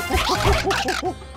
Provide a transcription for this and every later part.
ハハハハ!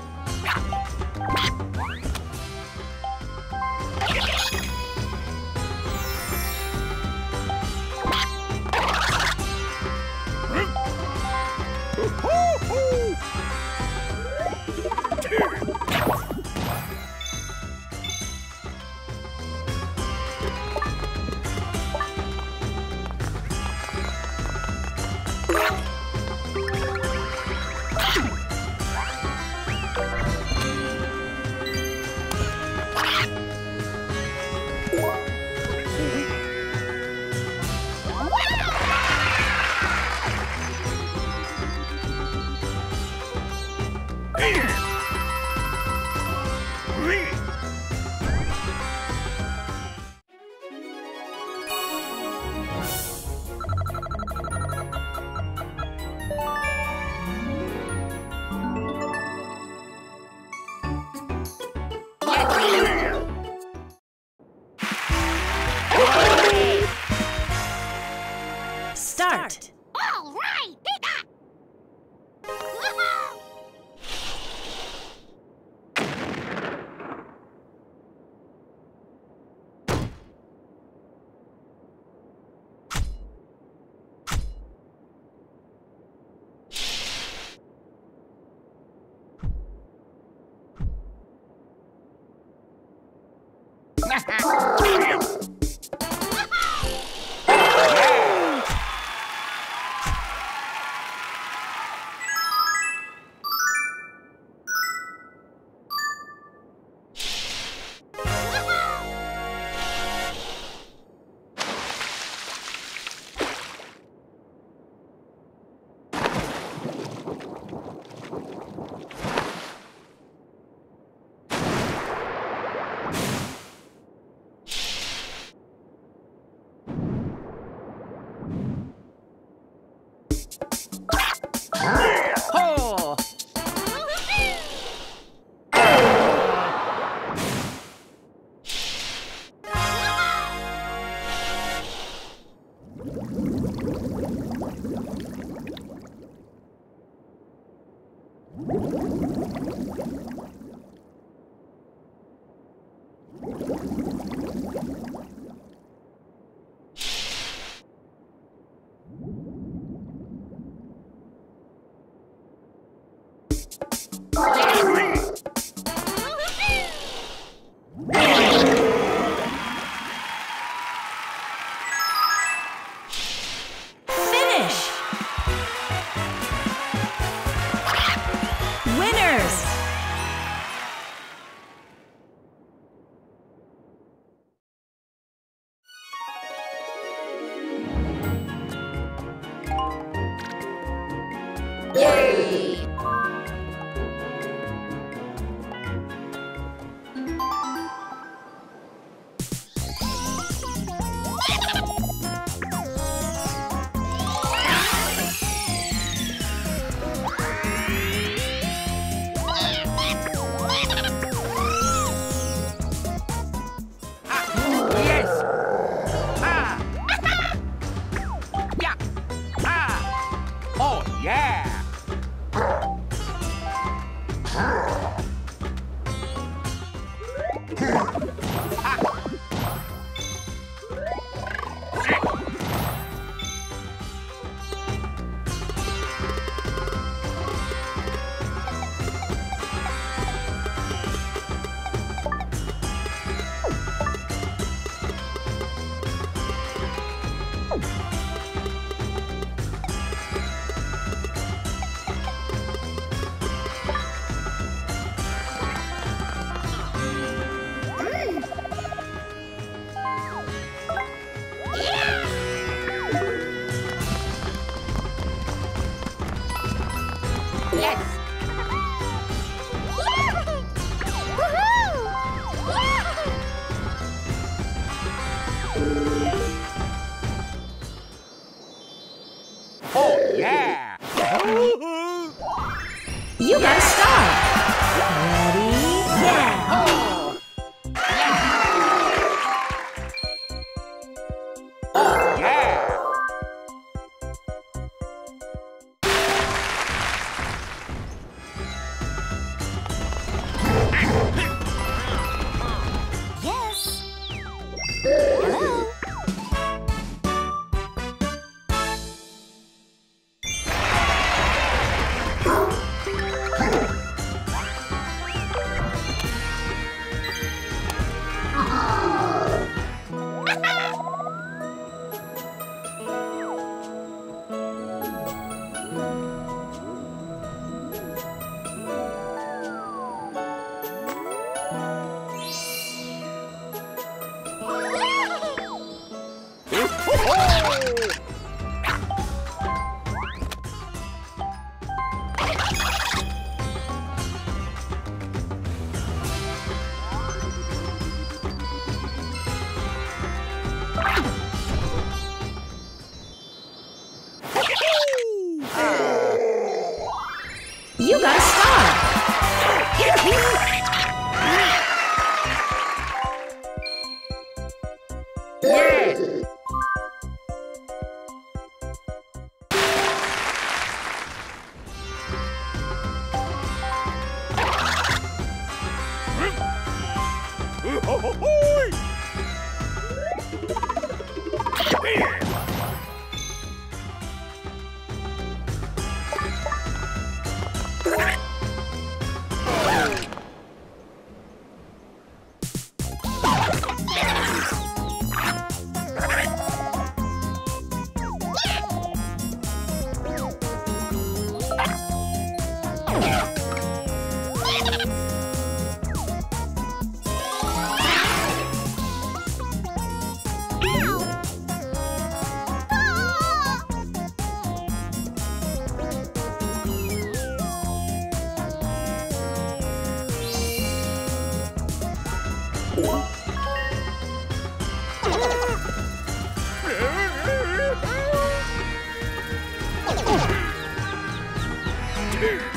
Yeah. Yay! Yeah! Start. All right! Woohoo! Ho! Start.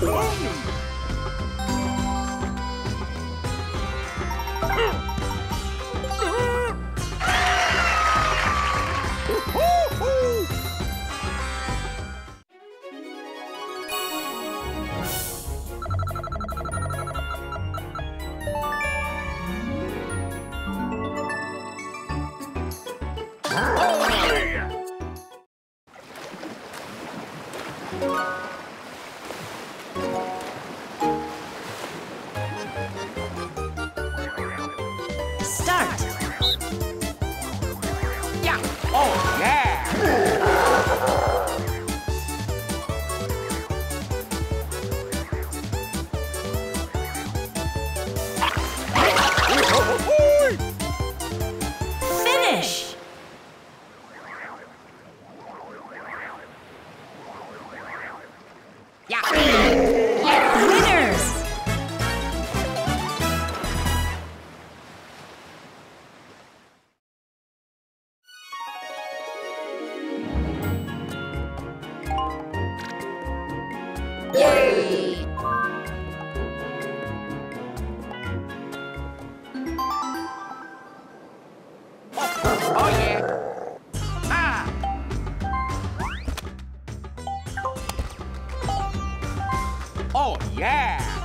Start. Yeah.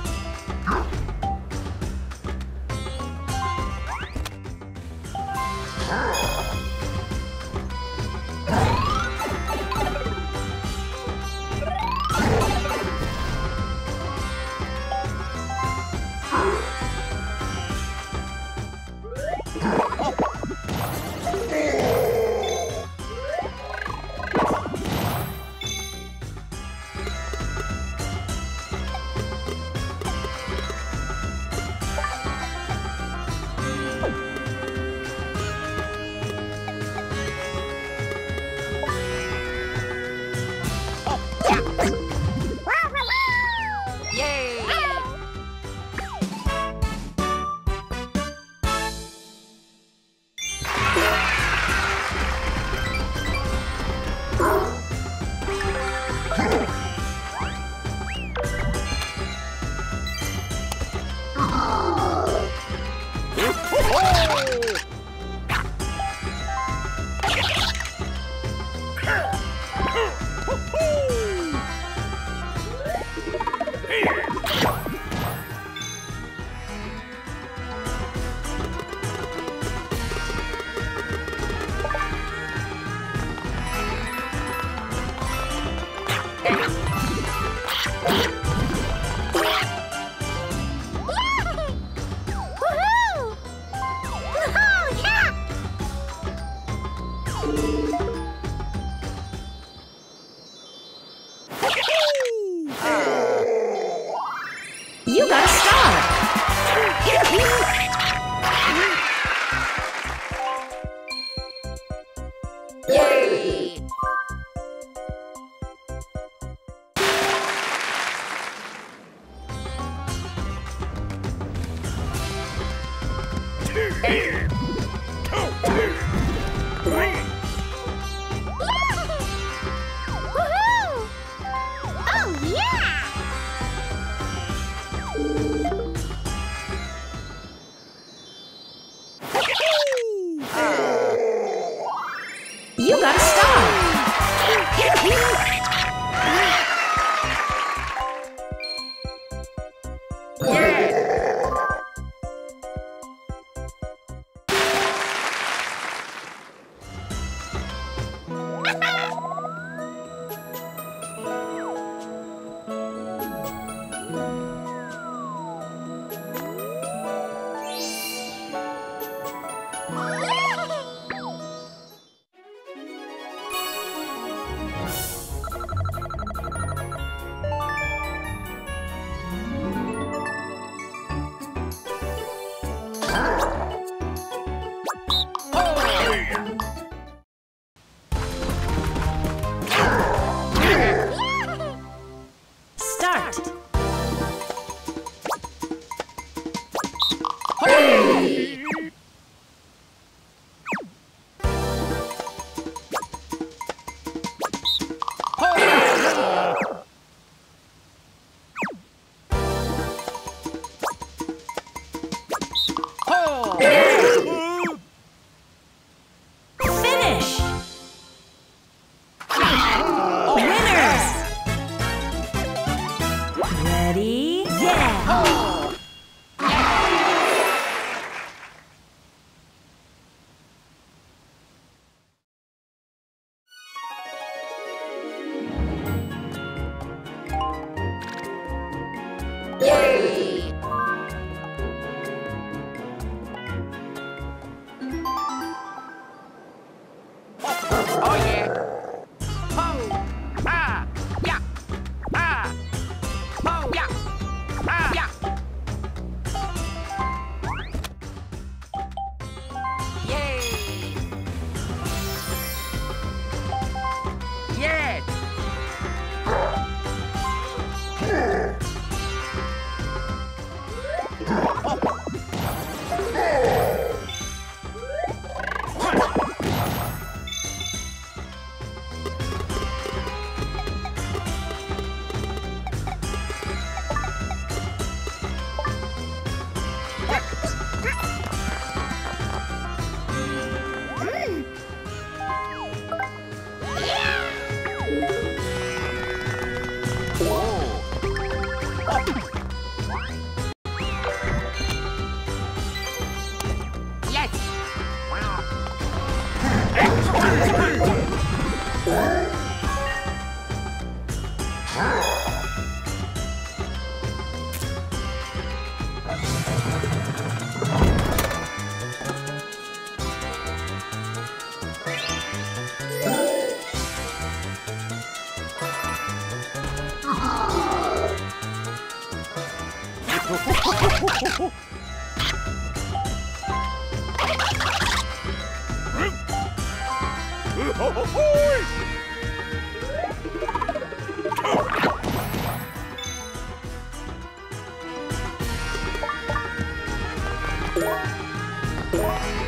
Yeah!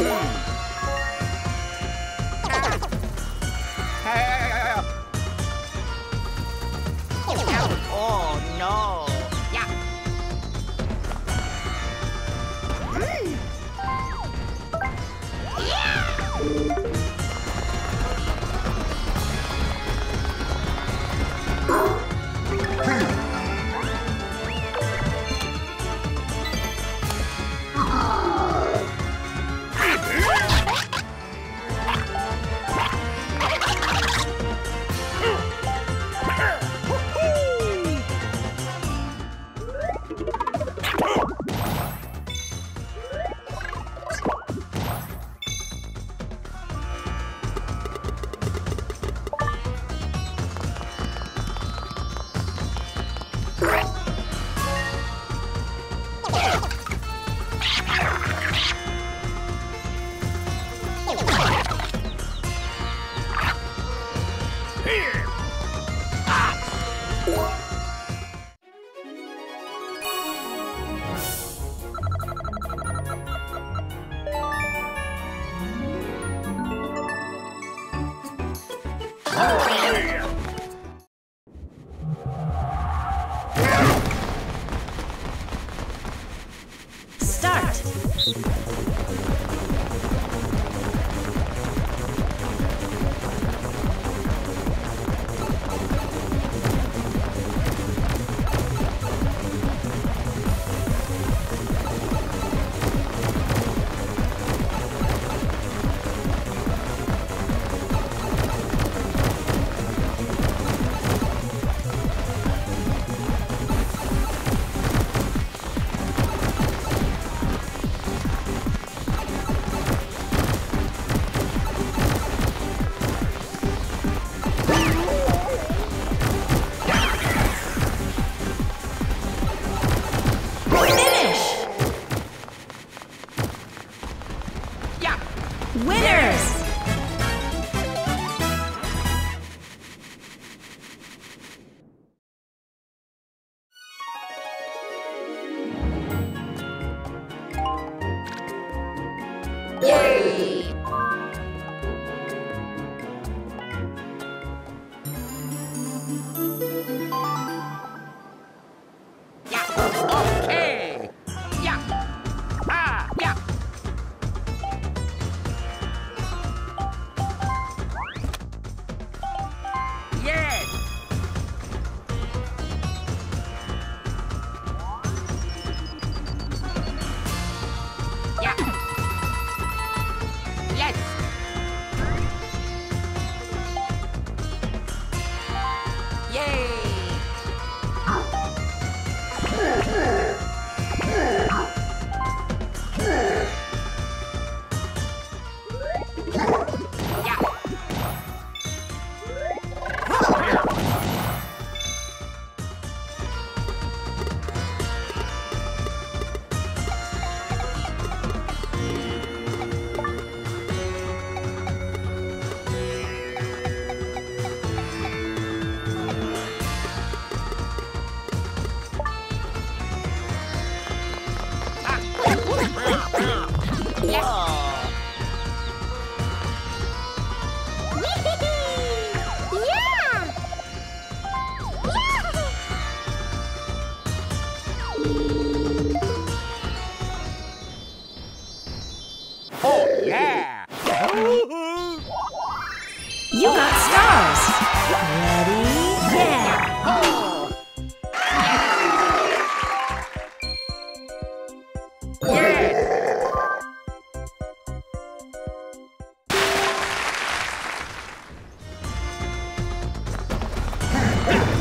음.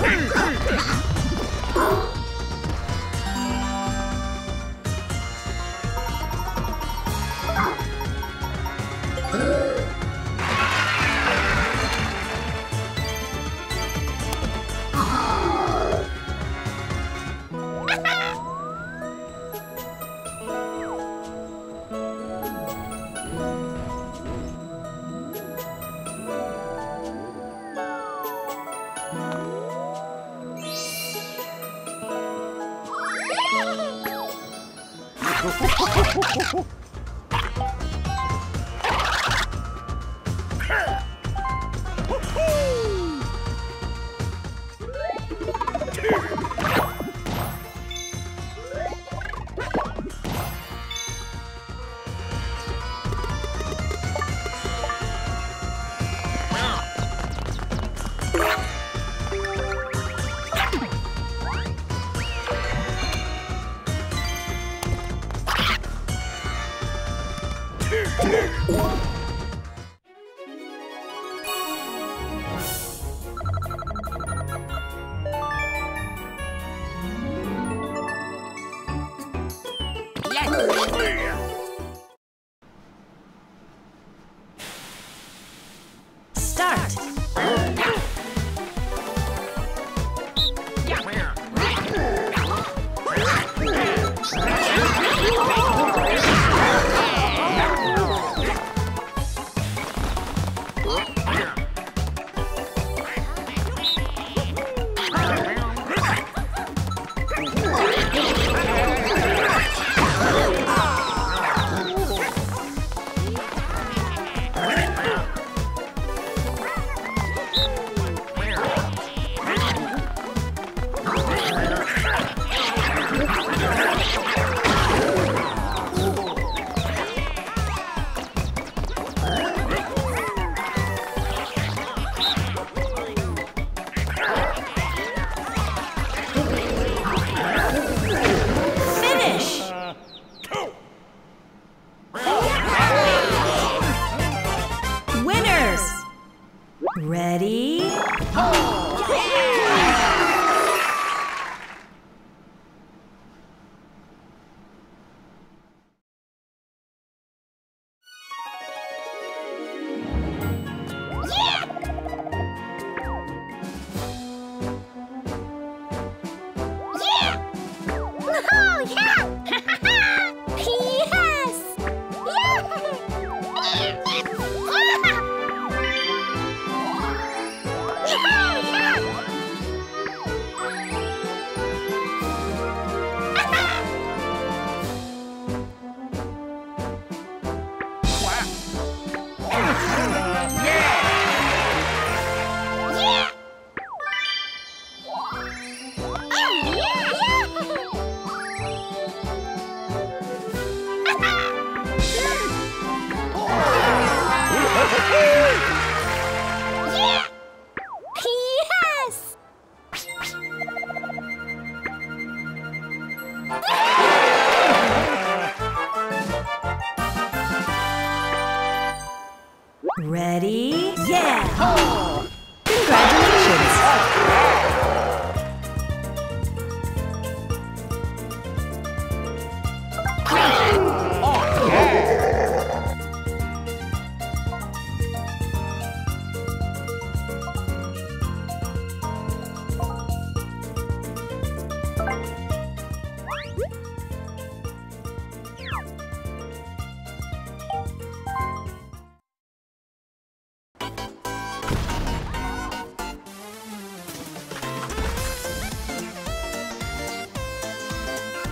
Run! Start.